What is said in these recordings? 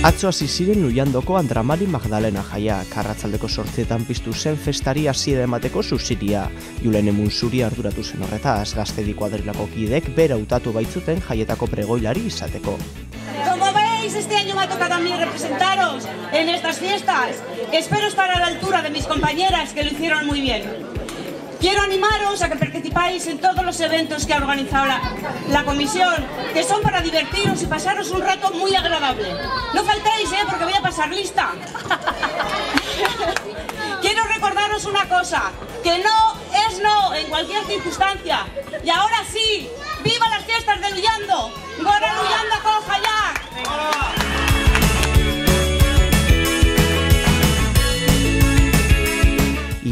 Atzo hasi ziren Luiandoko Andramari Magdalena jaia, karratzaldeko sortzietan piztu zen festari hasiera emateko zuziria. Julen emun zuri arduratu zen horretaz, gaztedi kuadrilako kidek bera utatu baitzuten jaietako pregoilari izateko. Como veis, este año me ha tocado a mí representaros en estas fiestas. Espero estar a la altura de mis compañeras que lo hicieron muy bien. Quiero animaros a que participáis en todos los eventos que ha organizado la, comisión, que son para divertiros y pasaros un rato muy agradable. No faltéis, ¿eh? porque voy a pasar lista. Quiero recordaros una cosa, que no es no en cualquier circunstancia. Y ahora sí, ¡viva las fiestas de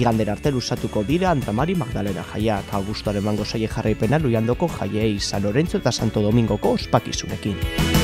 Igander arte lusatuko dira Andramari Magdalena jaia, eta Augustoaren mango saie jarraipena Luiandoko jaiei San Lorenzo eta Santo Domingoko ospakizunekin.